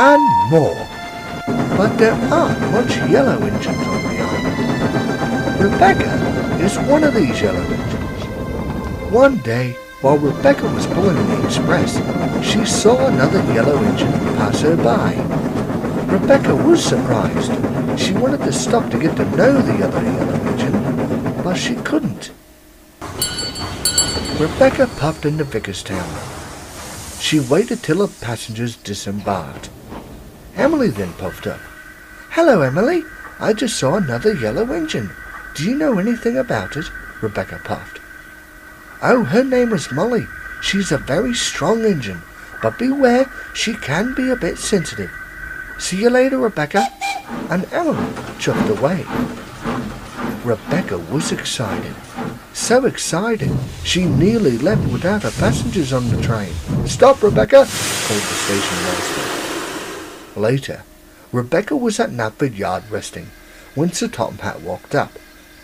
and more. But there aren't much yellow engines on the island. Rebecca is one of these yellow engines. One day, while Rebecca was pulling the express, she saw another yellow engine pass her by. Rebecca was surprised. She wanted to stop to get to know the other yellow engine, but she couldn't. Rebecca puffed into Vicarstown. She waited till her passengers disembarked. Emily then puffed up. Hello, Emily. I just saw another yellow engine. Do you know anything about it? Rebecca puffed. Oh, her name was Molly. She's a very strong engine, but beware, she can be a bit sensitive. See you later, Rebecca. And Emily chuffed away. Rebecca was excited. So excited, she nearly left without her passengers on the train. Stop, Rebecca, called the station master. Later, Rebecca was at Knapford Yard resting when Sir Topham Hatt walked up.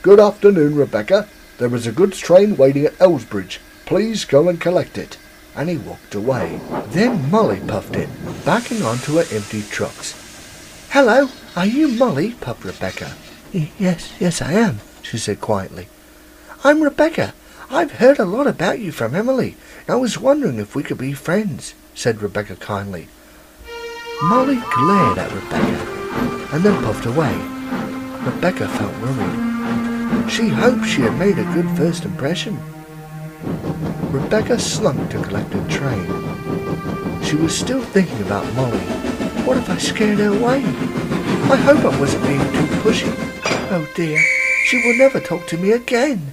Good afternoon, Rebecca. There is a goods train waiting at Elsbridge. Please go and collect it. And he walked away. Then Molly puffed in, backing onto her empty trucks. Hello, are you Molly? puffed Rebecca. Yes, yes, I am, she said quietly. I'm Rebecca. I've heard a lot about you from Emily. I was wondering if we could be friends, said Rebecca kindly. Molly glared at Rebecca and then puffed away. Rebecca felt worried. She hoped she had made a good first impression. Rebecca slunk to collect her train. She was still thinking about Molly. What if I scared her away? I hope I wasn't being too pushy. Oh dear, she will never talk to me again.